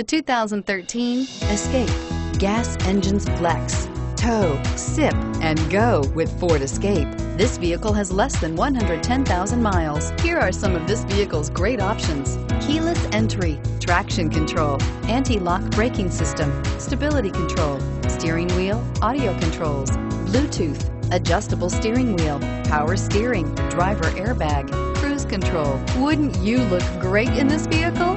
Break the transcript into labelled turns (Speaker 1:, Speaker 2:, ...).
Speaker 1: The 2013 Escape. Gas engines flex, tow, sip, and go with Ford Escape. This vehicle has less than 110,000 miles. Here are some of this vehicle's great options. Keyless entry, traction control, anti-lock braking system, stability control, steering wheel, audio controls, Bluetooth, adjustable steering wheel, power steering, driver airbag, cruise control. Wouldn't you look great in this vehicle?